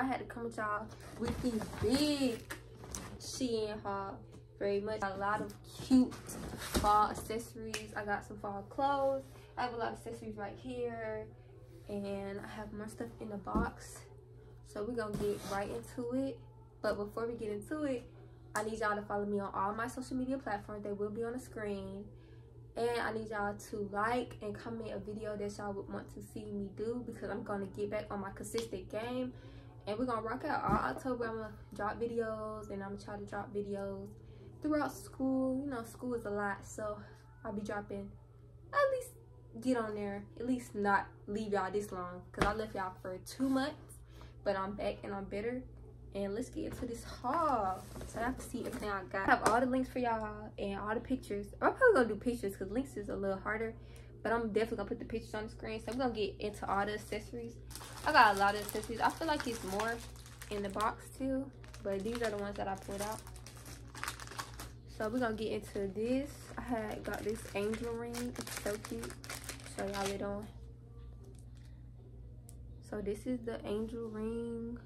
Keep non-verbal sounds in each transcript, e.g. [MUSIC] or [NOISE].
I had to come with y'all with these big Shein haul. Very much a lot of cute fall accessories. I got some fall clothes. I have a lot of accessories right here, and I have more stuff in the box. So we're gonna get right into it. But before we get into it, I need y'all to follow me on all my social media platforms. They will be on the screen. And I need y'all to like and comment a video that y'all would want to see me do because I'm going to get back on my consistent game. And we're to rock out all October. I'm to drop videos and I'm to try to drop videos throughout school. You know, school is a lot. So I'll be dropping at least get on there. At least not leave y'all this long because I left y'all for two months. But I'm back and I'm better and let's get into this haul so y'all can see everything i got i have all the links for y'all and all the pictures i'm probably gonna do pictures because links is a little harder but i'm definitely gonna put the pictures on the screen. So we're gonna get into all the accessories. I got a lot of accessories. I feel like it's more in the box too. But these are the ones that i pulled out. So we're gonna get into this. I had got this angel ring. It's so cute. Show y'all it on. So this is the angel ring.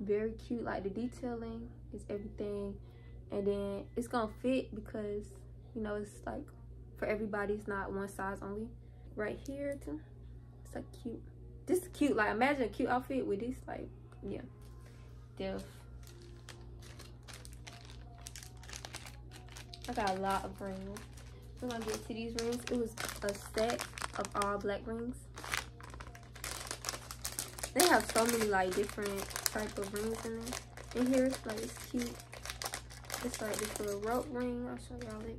Very cute. Like the detailing is everything. And then it's gonna fit because you know it's like for everybody. It's not one size only. Right here too. It's like cute. This is cute. Like imagine a cute outfit with this like yeah. Def. I got a lot of rings. We're gonna get to these rings it was a set of all black rings. They have so many like different type of rings in there. And here it's like it's cute. It's like this little rope ring. I'll show y'all it.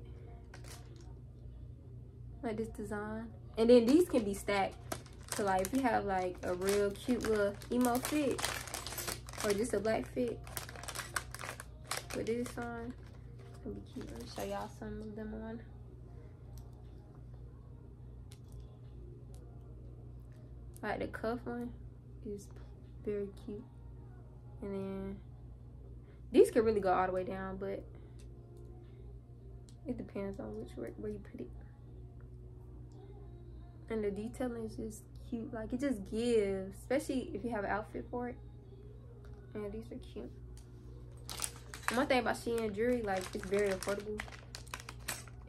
Like this design. And then these can be stacked. So like if you have like a real cute little emo fit or just a black fit with this on, gonna be cute. Let me show y'all some of them on. Like the cuff one is very cute. And then these could really go all the way down, but it depends on which where, where you put it. And the detailing is just cute. Like it just gives, especially if you have an outfit for it. And these are cute. One thing about Shein jewelry, like it's very affordable.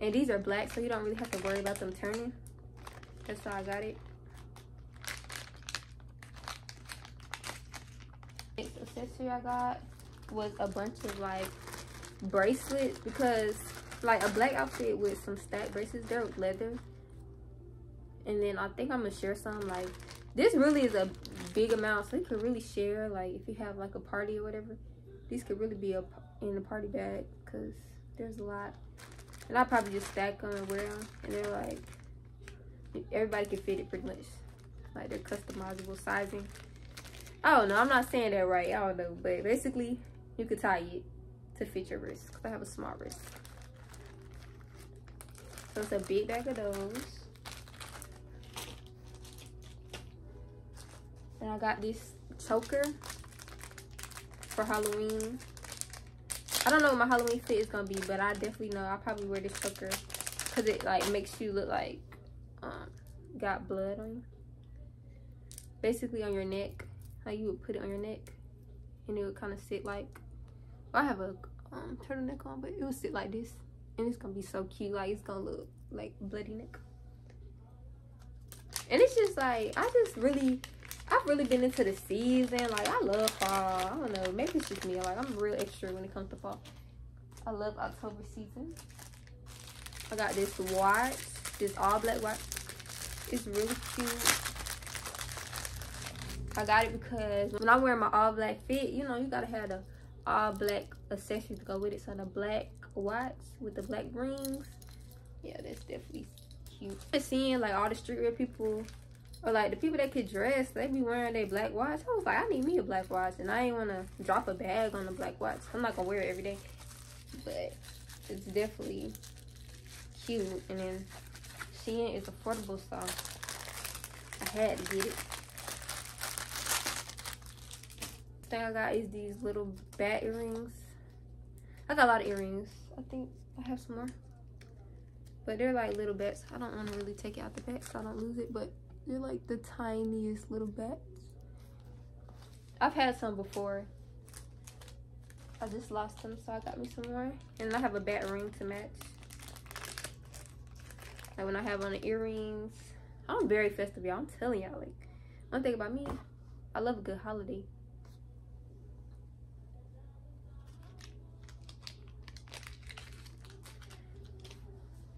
And these are black, so you don't really have to worry about them turning. That's how I got it. next accessory I got was a bunch of like bracelets because like a black outfit with some stack bracelets they're leather and then i think i'm gonna share some like this really is a big amount so you could really share like if you have like a party or whatever these could really be a in the party bag because there's a lot and i'll probably just stack them and wear them and they're like everybody can fit it pretty much like they're customizable sizing I don't know. I'm not saying that right. I don't know. But basically, you could tie it to fit your wrist. Because I have a small wrist. So it's a big bag of those. And I got this choker for Halloween. I don't know what my Halloween fit is going to be. But I definitely know I'll probably wear this choker. Because it like makes you look like um, got blood on you. Basically on your neck how you would put it on your neck and it would kind of sit like I have a um, turtleneck on but it would sit like this and it's gonna be so cute like it's gonna look like bloody neck and it's just like I just really I've really been into the season. Like I love fall. I don't know. Maybe it's just me. Like I'm real extra when it comes to fall. I love October season. I got this watch this all black watch. It's really cute. I got it because when I'm wearing my all black fit, you know, you gotta have the all black accessories to go with it. So the black watch with the black rings, yeah, that's definitely cute. I'm seeing like all the streetwear people or like the people that could dress, they be wearing their black watch. I was like, I need me a black watch and I ain't wanna drop a bag on the black watch. I'm not gonna wear it every day, but it's definitely cute. And then Shein is affordable, so I had to get it thing I got is these little bat earrings. I got a lot of earrings. I think I have some more. But they're like little bats. I don't want to really take it out the pack so I don't lose it. But they're like the tiniest little bats. I've had some before. I just lost them, so I got me some more. And I have a bat ring to match. Like when I have on the earrings. I'm very festive, y'all. I'm telling y'all. Like, one thing about me, I love a good holiday.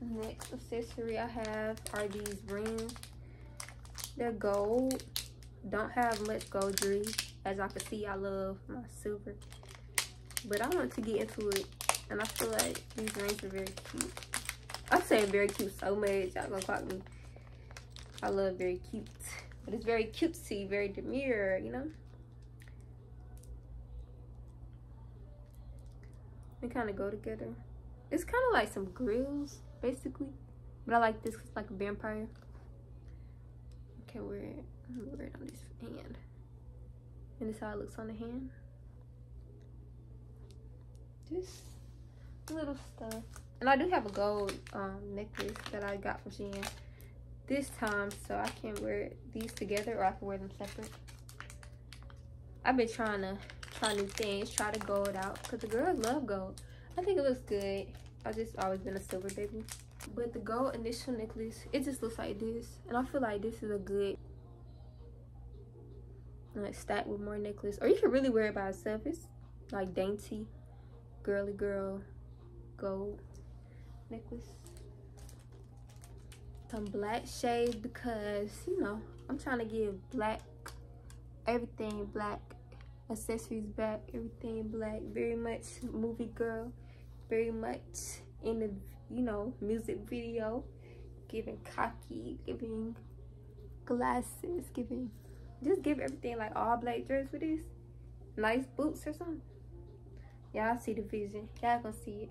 Next accessory I have are these rings. They're gold. Don't have much goldry. As I can see, I love my silver. But I want to get into it. And I feel like these rings are very cute. I'm saying very cute so much. Y'all gonna clock me. I love very cute. But it's very cutesy, very demure, you know? They kind of go together. It's kind of like some grills basically. But I like this it's like a vampire. Okay, wear it. Wear it on this hand. And this is how it looks on the hand. Just little stuff. And I do have a gold um, necklace that I got from Shein this time so I can wear these together or I can wear them separate. I've been trying to try new things, try to go gold out because the girls love gold. I think it looks good. I've just always been a silver baby. But the gold initial necklace, it just looks like this. And I feel like this is a good like stack with more necklace. Or you can really wear it by itself. It's like dainty, girly girl, gold necklace. Some black shades because, you know, I'm trying to give black, everything black, accessories back, everything black. Very much movie girl very much in the you know music video giving cocky giving glasses giving just give everything like all black dress with this nice boots or something. Y'all see the vision. Y'all gonna see it.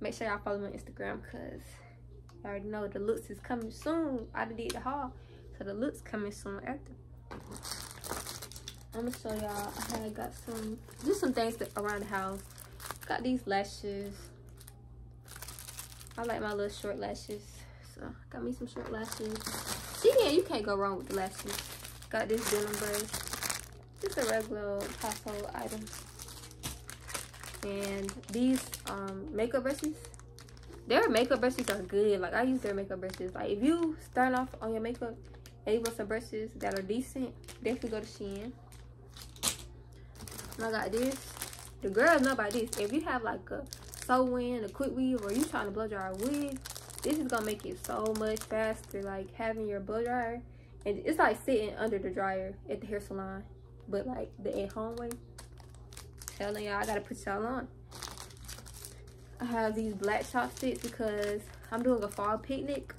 Make sure y'all follow me on instagram because you already know the looks is coming soon. I did the haul so the looks coming soon after. I'm gonna show y'all i had got some just some things around the house. Got these lashes. I like my little short lashes. So got me some short lashes. See, yeah, you can't go wrong with the lashes. Got this denim brush. Just a regular household item. And these um, makeup brushes. Their makeup brushes are good. Like I use their makeup brushes. Like if you start off on your makeup and you want some brushes that are decent, definitely go to Shein. And I got this the girls know about this. If you have like a sew-in, a quick weave, or you trying to blow dry a wig, this is gonna make it so much faster. Like having your blow dryer, and it's like sitting under the dryer at the hair salon, but like the at-home way. Telling y'all, I gotta put y'all on. I have these black chopsticks because I'm doing a fall picnic,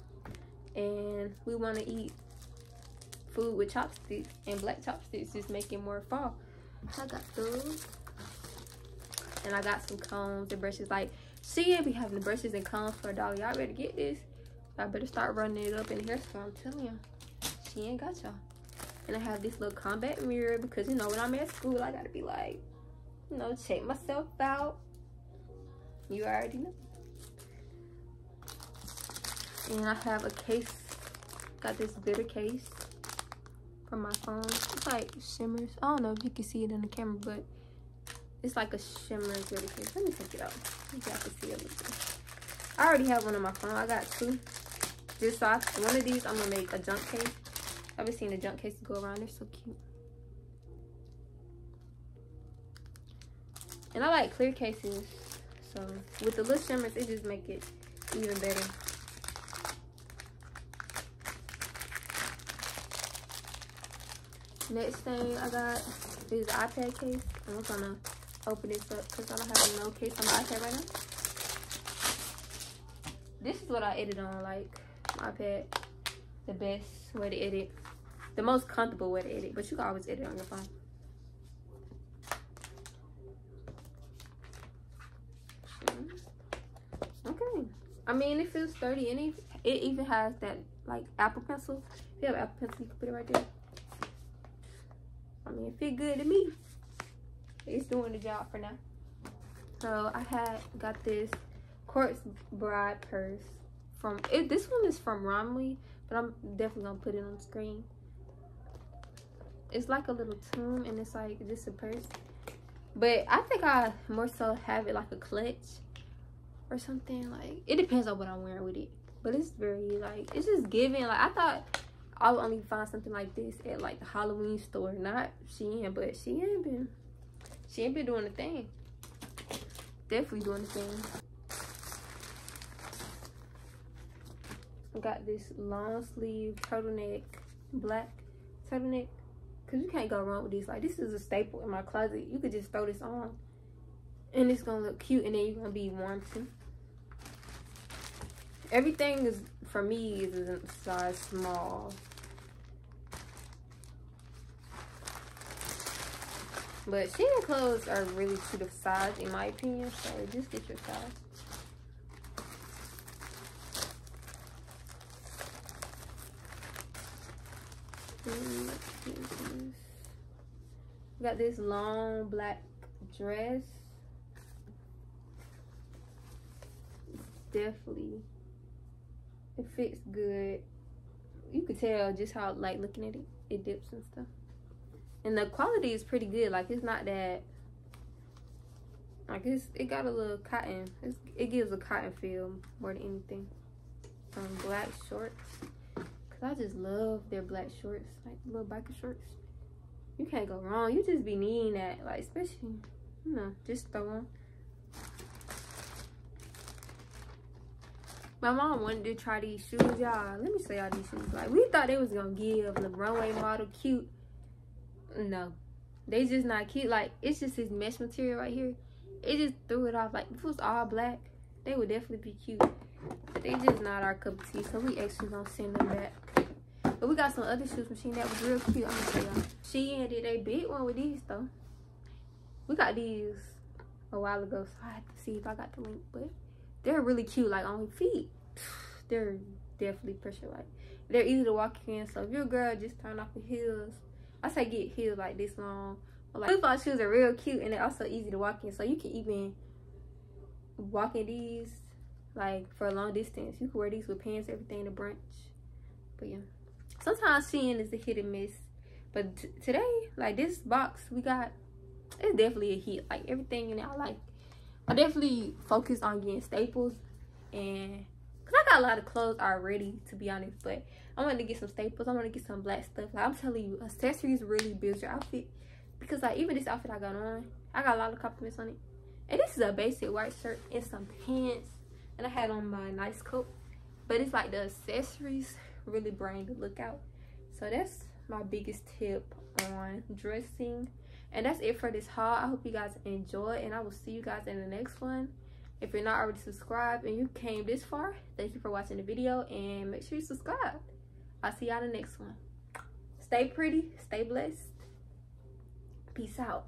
and we want to eat food with chopsticks, and black chopsticks just make it more fall. I got those and I got some combs and brushes. Like, Shein be having the brushes and combs for a dollar. Y'all better get this. I better start running it up in here. So I'm telling you, Shein got y'all. And I have this little combat mirror because, you know, when I'm at school, I gotta be like, you know, check myself out. You already know. And I have a case. Got this glitter case from my phone. It's like shimmers. I don't know if you can see it in the camera, but it's like a shimmer glitter case. Let me take it out. You can see a little bit. I already have one on my phone. I got two. This size. One of these, I'm going to make a junk case. I've been seeing the junk cases go around. They're so cute. And I like clear cases. So, with the little shimmers, it just make it even better. Next thing I got is the iPad case. I'm gonna open this up because I don't have a no case on my iPad right now. This is what I edit on, like my iPad. The best way to edit. The most comfortable way to edit, but you can always edit on your phone. Okay. I mean, it feels sturdy and it, it even has that like Apple Pencil. If you have Apple Pencil, you can put it right there. I mean, it feel good to me it's doing the job for now. So I had got this quartz bride purse from it. This one is from Romwe, but I'm definitely gonna put it on screen. it's like a little tomb and it's like just a purse but i think i more so have it like a clutch or something like it depends on what i'm wearing with it but it's very like it's just giving like i thought i would only find something like this at like the halloween store not shein but Shein been Shein been doing the thing. Definitely doing the thing. I got this long sleeve turtleneck black turtleneck. Because you can't go wrong with this. Like this is a staple in my closet. You could just throw this on. And it's gonna look cute and then you're gonna be warm too. Everything is for me is a size small but Shein clothes are really to the size in my opinion so just get your size Got this long black dress. definitely, it fits good. You could tell just how, like, looking at it, it dips and stuff. And the quality is pretty good. Like, it's not that, like, it's, it got a little cotton. It's, it gives a cotton feel more than anything. Um, black shorts. Cause I just love their black shorts, like little biker shorts. You can't go wrong. You just be needing that, like especially, you know, just throw on. My mom wanted to try these shoes, y'all. Let me show y'all these shoes. Like we thought they was gonna give the runway model cute. No, they just not cute. Like it's just this mesh material right here. It just threw it off. Like if it was all black, they would definitely be cute. But they just not our cup of tea, so we actually gonna send them back. But we got some other shoes machine that was real cute. I'm gonna show y'all. She did a big one with these though. We got these a while ago, so I have to see if I got the link. But they're really cute, like on feet. [SIGHS] They're definitely pressure like. They're easy to walk in. So if you're a girl, just turn off the heels. I say get heels like this long. But like flip shoes are real cute and they're also easy to walk in. So you can even walk in these like for a long distance. You can wear these with pants, everything to brunch. But yeah sometimes Shein is a hit and miss. But today, like this box we got, it's definitely a hit. Like everything in it, I like. I definitely focus on getting staples and cause I got a lot of clothes already to be honest. But I want to get some staples. I want to get some black stuff. Like I'm telling you, accessories really build your outfit. Because like even this outfit I got on, I got a lot of compliments on it. And this is a basic white shirt and some pants. And I had on my nice coat. But it's like the accessories really bring the look out so that's my biggest tip on dressing and that's it for this haul i hope you guys enjoy and i will see you guys in the next one if you're not already subscribed and you came this far thank you for watching the video and make sure you subscribe. I'll see y'all in the next one. Stay pretty stay blessed. Peace out